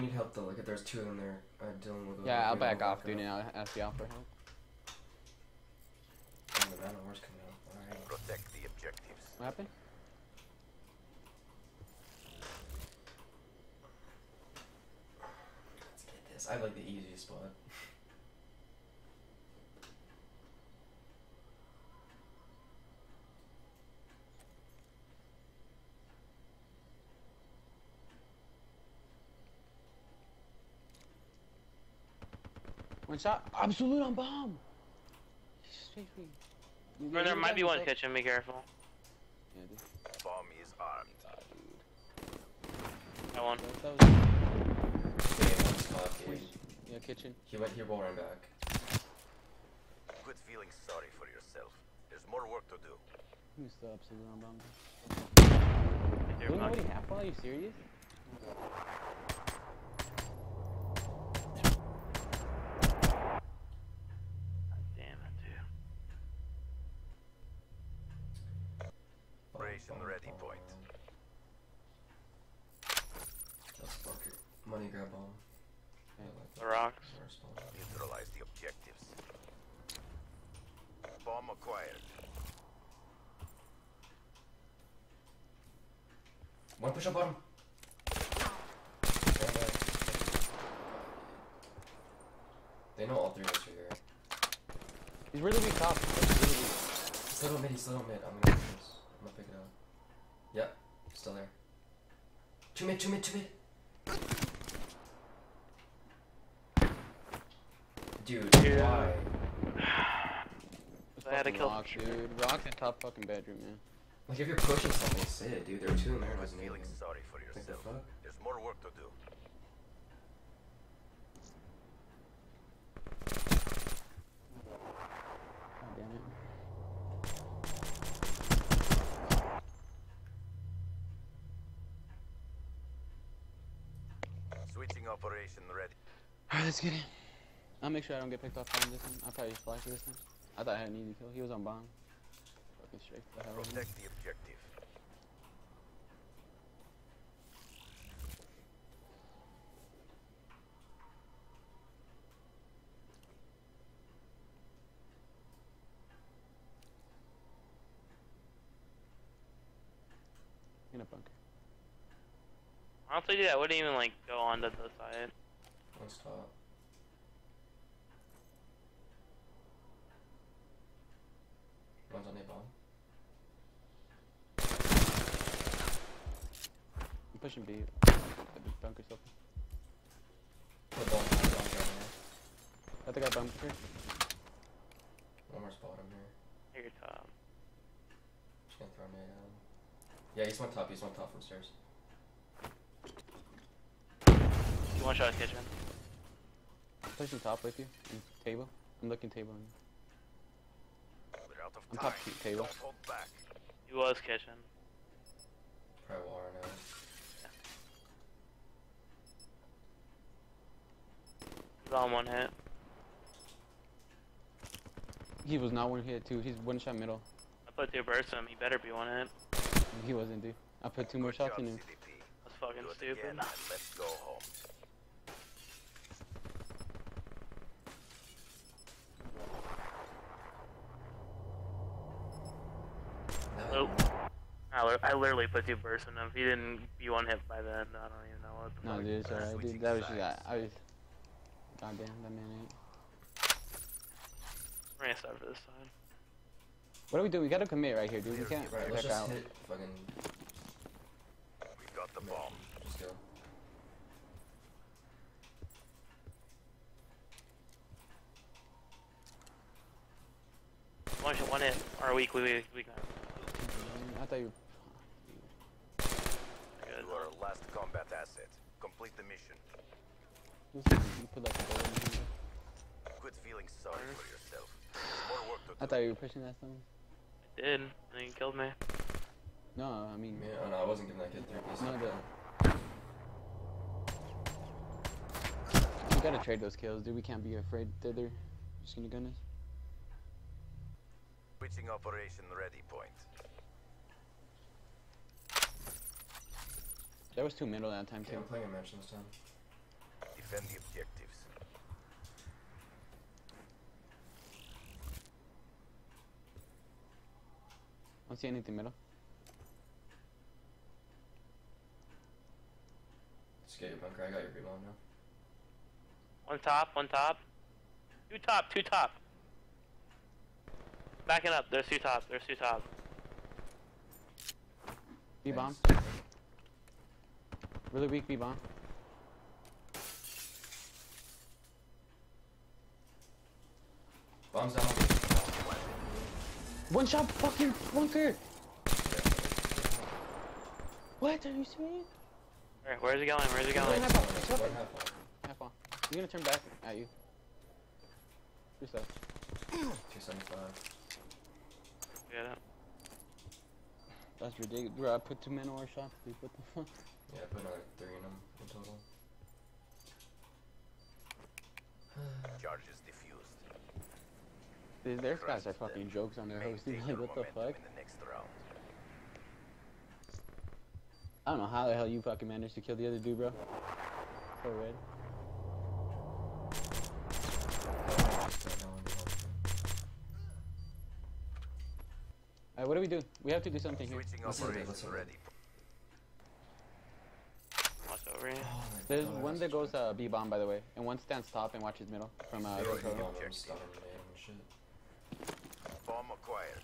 you need help though, like if there's two of them there, uh, Dylan will go. Yeah, I'll bring back them off, dude, up. and I'll ask you out for help. And the man of war's coming out. Alright. Protect the objectives. What happened? Let's get this. I have like the easiest spot. One shot. Absolute on bomb. Straight free. You Or get there might be one so- kitchen, be careful. Yeah, dude. Bomb is armed. That one. That, that was, Okay, one's top, dude. yeah, kitchen. He went. He will run back. Quit feeling sorry for yourself. There's more work to do. Who's the absolute on bomb? There, Doing already half ball? Are you serious? Damn it, dude. Operation Bomb, ready bomb, point. Just fucker. Money grab bomb. Okay. I like The that. rocks. First bomb. Neutralize the objectives. Bomb acquired. One push up bottom. They know all three of us are here. He's really weak top. He's really weak. He's little mid, he's little mid. I'm gonna push this. I'm gonna pick it up. Yep, still there. Two mid, two mid, two mid. Dude, Yeah. why? I had to Fucking kill Rock, dude. Rock's in top fucking bedroom, man. Like if you're pushing something, say it, dude. There are two in there. Quit Doesn't mean feeling anything. sorry for Like the fuck? There's more work to do. Damn it. Switching operation ready. Alright, let's get in. I'll make sure I don't get picked off on this one. I'll probably just flash this one. I thought I had an easy kill. He was on bomb. Fucking straight to the hell. out of him. Protect the objective. In a bunker. Honestly, dude, I wouldn't even like go on to the side. One's top. One's on a bomb. I'm pushing B. The bunker's open. Put bomb, put bomb down. I think I bumped bunker. One more spot on here. Here, your top. Just gonna throw a nade at him. Yeah, he's one top, he's one top from stairs. You one shot kitchen. I'm pushing top with you. And table. I'm looking table. on you. We're out of I'm time. top sheet table. Don't hold back. He was kitchen. Probably wall now. On one hit. He was not one hit too. He's one shot middle. I put two bursts in him. He better be one hit. He wasn't, dude. I put two more shots job, in him. CDP. That's fucking Do stupid. again let's go home. Nope. I, I literally put two bursts in him. If he didn't be one hit by then, I don't even know what the No, fuck. dude, it's alright, Switching dude. That was just, I, sides. I was. Goddamn, that man ain't. We're gonna start for this side. What are we doing? We gotta commit right here, dude. We can't Right, let's check out. hit fucking. We've got the bomb. Just go. One shot, one hit. Or weak, weak, weak, weak. I thought you. Good. You are our last combat asset. Complete the mission. Quit feeling sorry for yourself. More work to do. I thought you were pushing that thing. I did. And he killed me. No, I mean. Man, oh no, I wasn't giving that kid three pieces. No, the. We gotta trade those kills, dude. We can't be afraid that they're just gonna gun us. Switching operation ready point. There was two middle that time Okay, too. I'm playing a match this time. Defend the objectives. I Don't see anything middle. Just get your bunker. I got your rebound now. One top, one top. Two top, two top. Backing up. There's two top. There's two top. B bomb. Really weak B Bombs down. One shot fucking bunker. What are you saying? Where, where's he going? Where's he going? half off. It's One open. half off. Half on. He's gonna turn back at you. Two steps. 275. Get it. That's ridiculous. Bro, I put two men on our shots, dude. What the fuck? Yeah, I put another three in them in total. Charges diffused. Dude, their guys are fucking jokes on their host. dude. Like, what the fuck? The next round. I don't know how the hell you fucking managed to kill the other dude, bro. So red. Alright, what do we do? We have to do something here. Switching Let's hold it, operation let's hold it. ready. Watch over here. Oh There's God, one that goes such uh, B bomb, by the way, and one stands top and watches middle from uh, a- They were control. rebound, I'm stunning man and shit. Bomb acquired.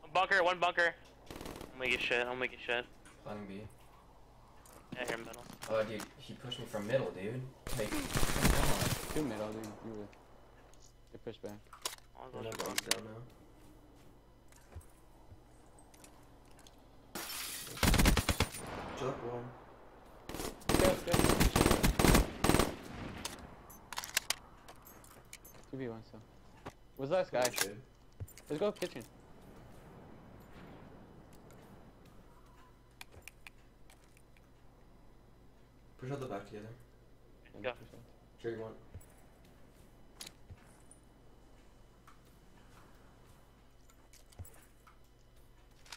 One bunker, one bunker. I'll make it shit. I'll make it shit. Planning B. Yeah, here middle. Oh, dude, he pushed me from middle, dude. Like, come on. Two middle, dude. You were. Get pushed back. I'll go to bombs down now. Chill, roll. Go, go. Two v one still. Where's the last guy? Let's go kitchen. Push out the back together. Go. Trigger one.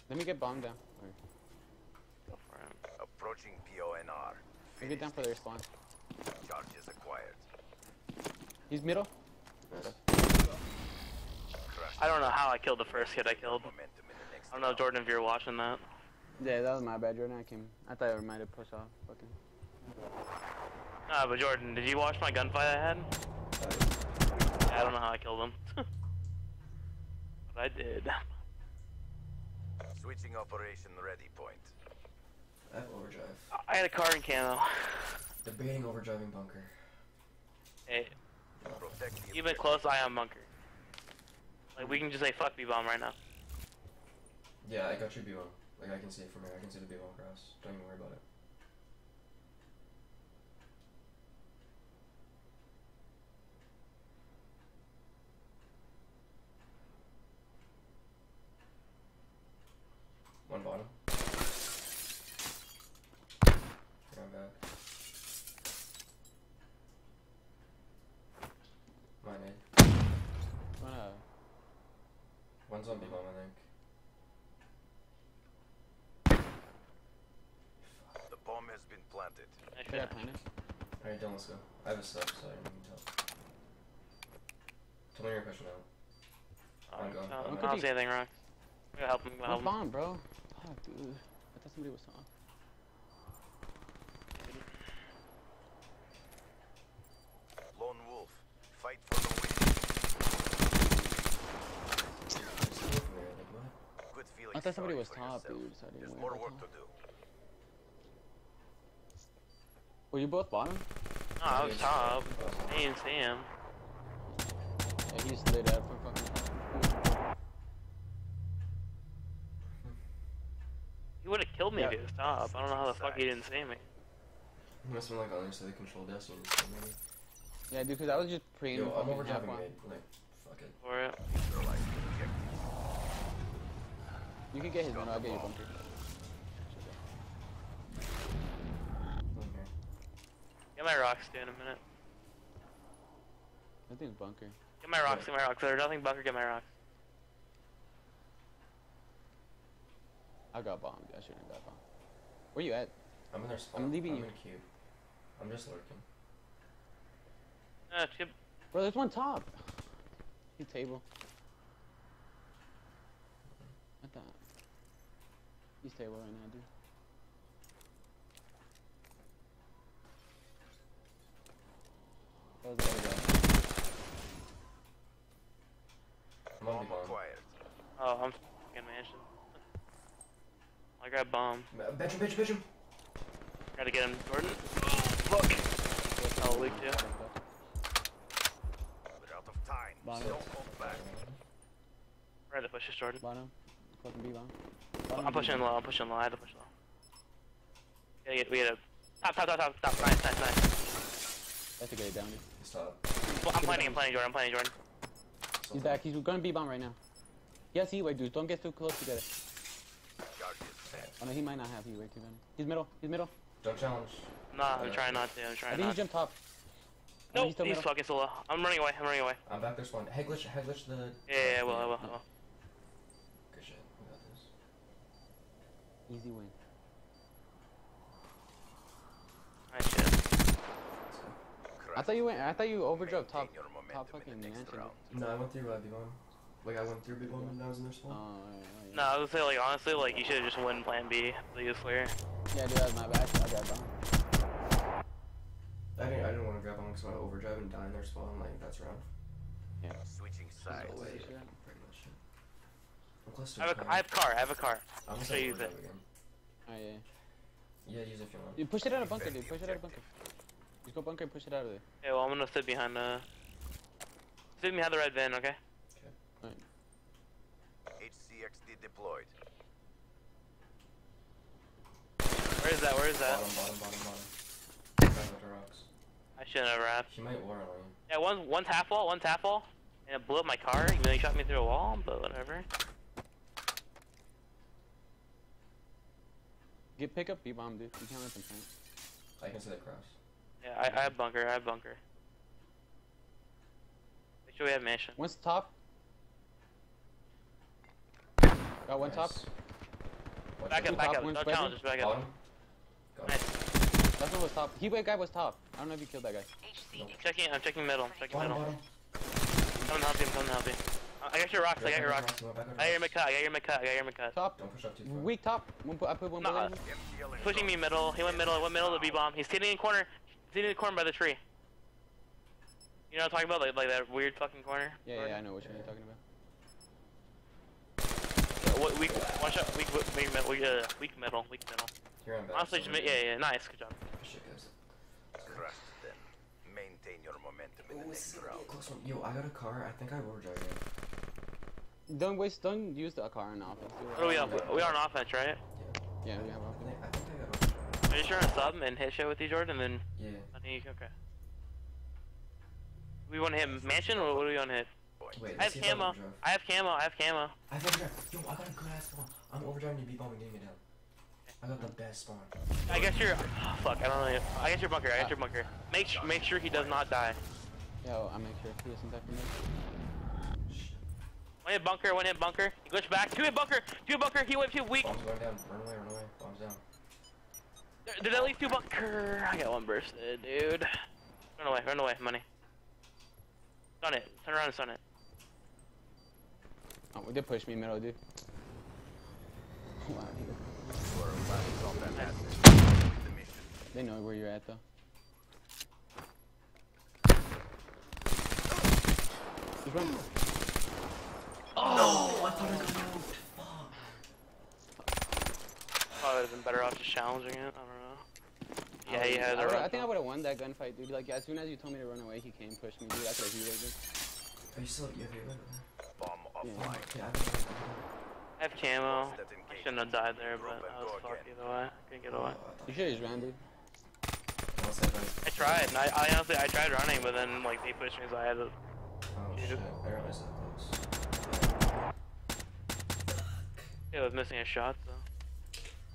Let me get bomb down. Or, Go for it. Approaching PONR. let me get down for their spawn. Charges acquired. He's middle. Nice. Crush I don't know how I killed the first kid I killed. momentum in the next I don't know, round. Jordan, if you're watching that. Yeah, that was my bad, Jordan. I came. I thought I might have pushed off. Fucking. Ah, but Jordan, did you watch my gunfight I had? I don't know how I killed him. but I did. Switching operation ready point. I have overdrive. I had a car in camo. Debating overdriving bunker. Hey, Protect the even close eye on bunker. Like, we can just say fuck B-bomb right now. Yeah, I got your B bomb. Like, I can see it from here. I can see the B bomb cross. Don't even worry about it. One bottom. Going back. Mine A. Wanna? One's on B bomb, I think. The bomb has been planted. I Should I should- plant it? Alright, Dylan, let's go. I have a sub, so I don't need help. Tell me your question now. Oh, I'm going. no, I'm I don't see anything wrong. I'm gonna help him. I'm gonna help him. bomb, bro. Fuck, dude. I thought somebody was off. Lone Wolf. Fight for the win. Just go from there, like, what? Good feeling I thought somebody was for top, yourself. dude. So I didn't There's more work to do. Were you both bottom? No, I was top. I didn't see him. Yeah, he slid out from fucking top. He would have killed me Yeah. if he was top. I don't know how the fuck he didn't see me. He must have been like on the side of the control desk and just maybe. Yeah, dude, because I was just praying. Yo, I'm fucking overdriving half on. Like, fuck it. For it. Neutralize the objective. You can get his middle, I'll get your bunker. I'm here. Get my rocks, dude, in a minute. I think it's bunker. Get my rocks, get my rocks. There's nothing bunker, get my rocks. I got bombed. I shouldn't have got bombed. Where you at? I'm in their spawn. I'm leaving I'm you. in cube. I'm just lurking. Uh, chip. Bro, there's one top. He table. What the? He's table right now, dude. That was the other guy. I'm on Bomb the bomb. acquired. Oh, I'm fucking mansion. I got bomb. Bench him, bench him, bench him. Gotta get him, Jordan. Fuck. Oh, weak too. We're out of time. Bottom. Don't hold back. Ready to push this, Jordan. Bottom. Fucking B bomb. Bottom I'm pushing low. I'm pushing low. I had to push low. Yeah, get, we get a top, top, top, top, top. Nice, nice, nice. That's a great down. dude. Stop. Well, I'm planning. I'm planning, Jordan. I'm planning, Jordan. He's back. He's gonna B bomb right now. Yes, he has heat dude. Don't get too close together. Guardian set. Oh no, he might not have heat wave too. Then. He's middle. He's middle. Don't challenge. Nah, I'm trying not to. I'm I trying think not. to. jumped top. Oh, Nope, he's still he's middle. fucking so low. I'm running away. I'm running away. I'm back there spawn. Head glitch, head glitch the. Yeah, yeah, yeah, I will, I will, I will. Good shit. We got this. Easy win. Nice shit. I thought you went. I thought you overdrove top. Maintain your momentum top fucking the next mansion. No, I went through uh, B1. Like, I went through B1 when I was in their Oh, spawn. yeah, yeah, No, I was gonna say like honestly, like you should have just win Plan B. So you clear. yeah, dude, that was my bad. I got down. I didn't, I didn't want to grab on because I want to overdrive and die in their spawn. Like, that's round. Yeah, switching sides. away. Pretty much. I'm close to I have a a, I have car. I have a car. I'm gonna so say use it. again. Oh yeah. Yeah, use it if you want. Dude, push it out of bunker, dude. Push it out of bunker. Just go bunker and push it out of there. Yeah, well I'm gonna sit behind the. Sit behind the red van, okay? HCXD deployed. Where is that? Where is that? Bottom, bottom, bottom, bottom. Back with the rocks. I shouldn't have wrapped. He might war on. Yeah, one one's half wall, one's half wall, and it blew up my car. Even though he shot me through a wall, but whatever. Get pick up B bomb, dude. You can't let them plant. I can see the cross. Yeah, I, I have bunker. I have bunker. Make sure we have mansion. One's top. Got one top. Nice. Watch Back out. up, back top, up. one's No spreading. challenge, just back up. Bottom. Nice. That one was top. Heat wave guy was top. I don't know if you killed that guy. Nope. Checking. I'm checking middle. I'm checking Bottom, middle. bottom. Come and help you. Come and help you. Uh, I got your rocks. I got your rocks. I got your mid cut. I got your mid cut. I got your mid cut. Top. Don't push up too far. Weak top. One I put one No, bullet. in. MTL Pushing me middle. He went middle. I went middle of the B bomb. He's sitting in the corner. He's sitting in the corner by the tree. You know what I'm talking about? Like, like that weird fucking corner. Yeah, yeah, I know what you're talking about. Yeah, what- Weak. One shot. Weak. Weak. Weak middle. Weak, uh, weak middle. Weak middle. Here I'm back. Honestly, just yeah, yeah. Nice. Good job. Shit, guys. Crushed them. Maintain your momentum in the Ooh, this next round. close one. Yo, I got a car. I think I overdrive it. Don't waste. Don't use the car in offense. dude. What are we on? We are on offense, right? Yeah, Yeah, we have offense. I, think I got overdrive. Are you sure to sub and hit shit with you, Jordan? And then Yeah. I think okay. We want to hit mansion or what do we want to hit? Wait, I have camo. I have camo. I have camo. I have overdrive. Yo, I got a good ass spawn. I'm overdriving the B-bomb and getting it down. I got the best spawn. I guess you're. Oh, fuck. I don't know. if- I guess your bunker. I guess your bunker. Make sh- make sure he does not die. Yeah, well, I'll make sure he doesn't die from there. Shit. One hit bunker. One hit bunker. He glitched back. Two hit bunker. Two hit bunker. He went two weak. Bombs going down. Run away, run away. Bombs down. There- There's at least two bunker. I got one bursted, dude. Run away. Run away. Money. Stun it. Turn around and stun it. Oh, they pushed me middle, dude. Wow, dude. You are a last combat asset. The mission. They know where you're at though. Just run. No! I thought I got moved. Fuck. Probably would have been better off just challenging it. I don't know. Yeah, he has I, a run. I think I would have won that gunfight, dude. Like as soon as you told me to run away, he came, pushed me, dude. That's could have healed him. Are you still? You have your Bomb Yeah. I have camo. I shouldn't have died there, but I was go fucked again. either way. Couldn't get away. You should have just ran, dude. I tried. and I, I honestly, I tried running, but then like they pushed me, so I had to. Oh shit, I realized that close. Yeah, I was missing a shot. So.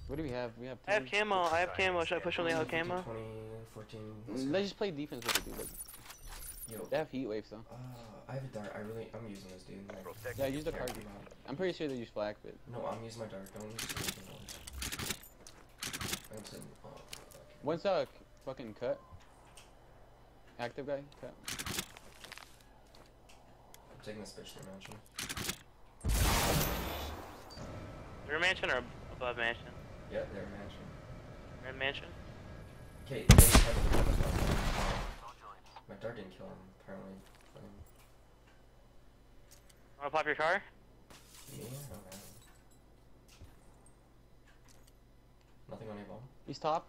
What do we have? We have. I have camo. I have camo. Should I push only out camo? 20, 14. Mm, Let's just play defense with it, dude. Like, Yo, they have heat waves though. uh, I have a dart. I really, I'm using this, dude. Like, Protect Yeah, use the card. be wrong. I'm pretty sure they use flak, but No, I'm using my dart. Don't use the green one. I I'm sitting. Oh, okay. When's uh fucking cut? Active guy cut. I'm taking this bitch to the mansion. Your mansion or above mansion? Yeah, they're mansion. You're in mansion? Okay, they tried to kill us. My dart didn't kill him, apparently. Wanna pop your car? Yeah. I don't. Nothing on A-bomb? He's top.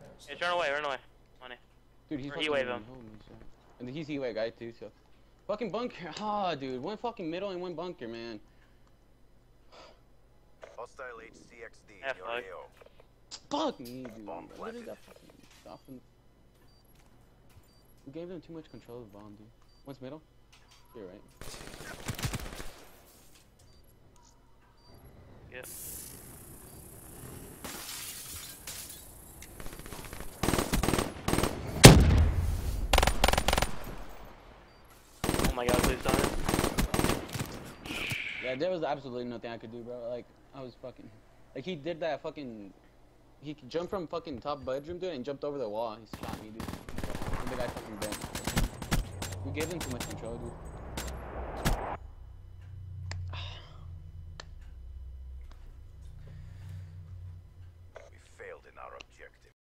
No, it's Hey, turn away, run away. Money. Dude, he's Or fucking E-wave him. holy shit. And he's E-wave guy too, so. Fucking bunker. Ah, dude. One fucking middle and one bunker, man. Hostile HCXD in Yeah, your fuck. AO. Fuck me, dude. Bomb What is planted. that fucking stopping? We gave them too much control of the bomb, dude. What's middle? You're right. Yep. Oh my god, please don't. Yeah, there was absolutely nothing I could do, bro. Like, I was fucking. Like, he did that fucking. He jumped from fucking top bedroom, dude, and jumped over the wall. He shot me, dude. The guy fucking bent. We gave him too much control, dude.